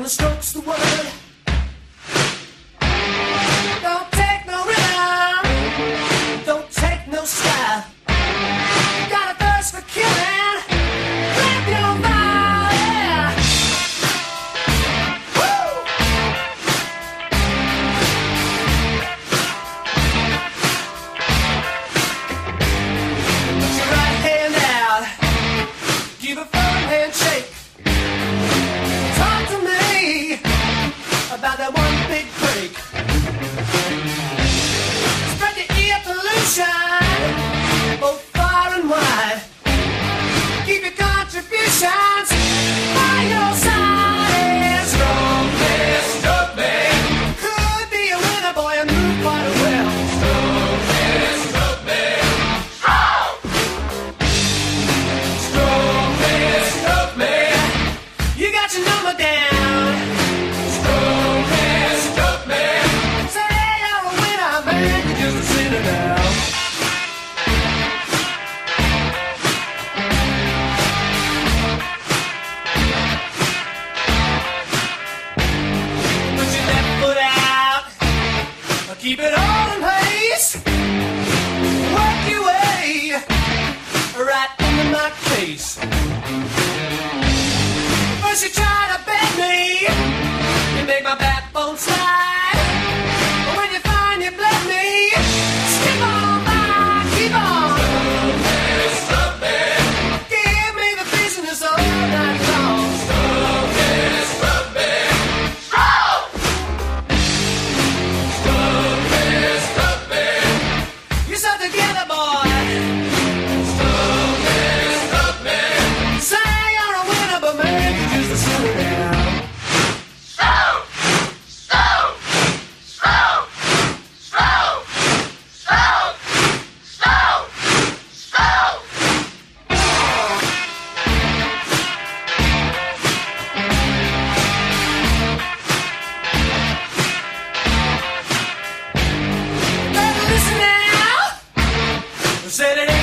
And the stroke's the word. Put your left foot out. Keep it all in place. Work your way right into my face. First you try to bend me and make my backbone slide. said it